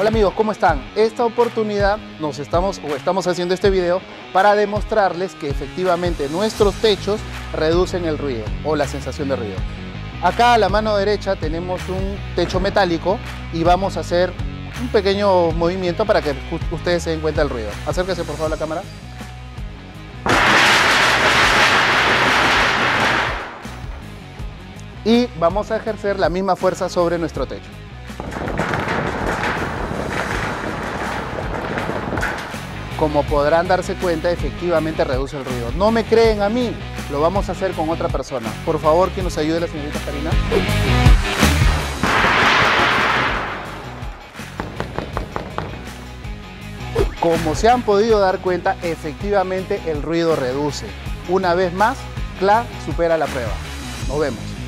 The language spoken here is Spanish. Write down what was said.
Hola amigos, ¿cómo están? Esta oportunidad nos estamos o estamos haciendo este video para demostrarles que efectivamente nuestros techos reducen el ruido o la sensación de ruido. Acá a la mano derecha tenemos un techo metálico y vamos a hacer un pequeño movimiento para que ustedes se den cuenta del ruido. Acérquese por favor a la cámara. Y vamos a ejercer la misma fuerza sobre nuestro techo. Como podrán darse cuenta, efectivamente reduce el ruido. No me creen a mí, lo vamos a hacer con otra persona. Por favor, que nos ayude la señorita Karina. Como se han podido dar cuenta, efectivamente el ruido reduce. Una vez más, CLA supera la prueba. Nos vemos.